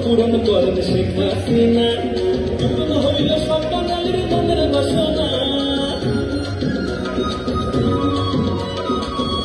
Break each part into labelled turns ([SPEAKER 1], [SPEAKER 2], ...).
[SPEAKER 1] Kurang kurang sikap sinan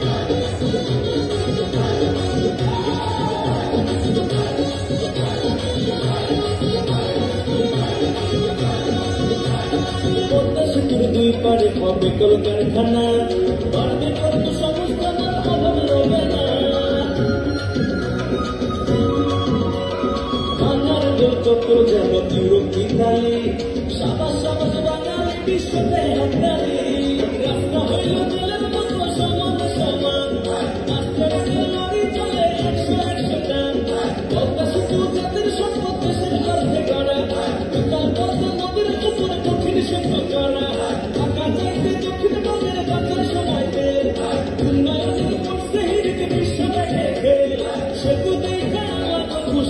[SPEAKER 1] দুই পারে কবে কলকারখানা বাড়বে কত সংস্থানের অভাব রবে না। লোকচক্র যেন ইউরোপ ইতালি সাবাস সাবাস বাঙালি, বিশ্বতে হাততালি। রাস্তা হইল